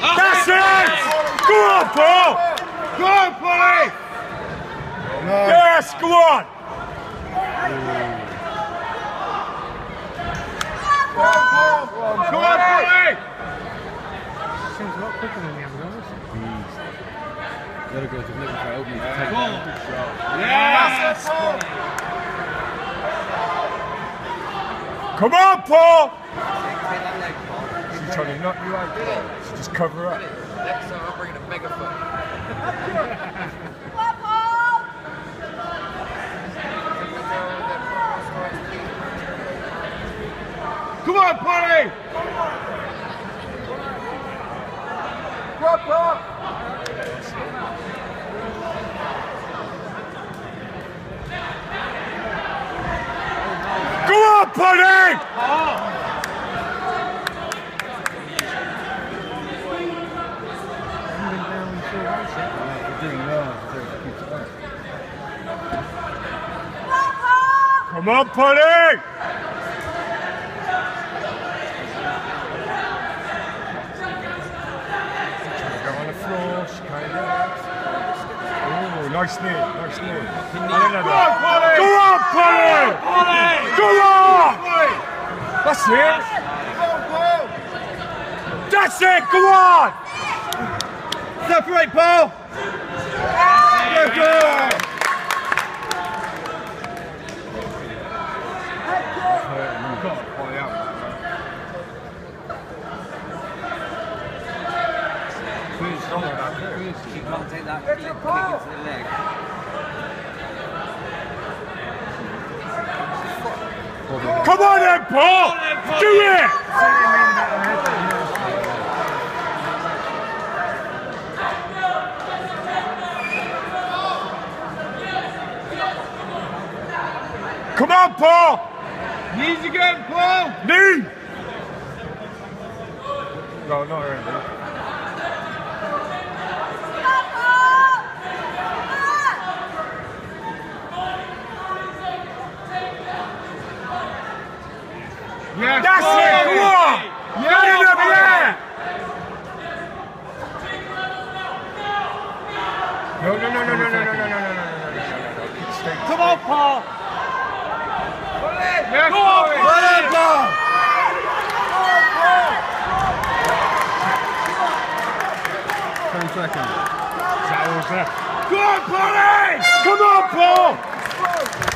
That's it! Go on, Paul! Go on, Polly! Yes, go on! Go on, Polly! Seems a lot quicker than the Amazons. Gotta go to Nick for opening to take that. Yes! Come on, Paul! Tony, not you like that. So just cover up. Next time I'm bringing a megaphone. Come on, party! Drop off! Come on, party! Oh. Get out. Oh, nice knee, nice knee. Go on, Polly! Go on, Putty! Go on! That's it! Go on! That's it, go on! Separate, Paul! Good girl! You can't take that kick kick into the leg. Come on then, Paul! Do it! Come on, Paul! Knees again, Paul! Knee! No, not really. Yes, That's it, come on! Yeah, Get it up there! No, no, no, no, no, no, no, no, no, no, no, no, no, no, no, no. Keep straight. Come on, Paul! Yes, Go on, Polly! Polly! Ten seconds. That was it. Go on, Polly! Come on, Paul!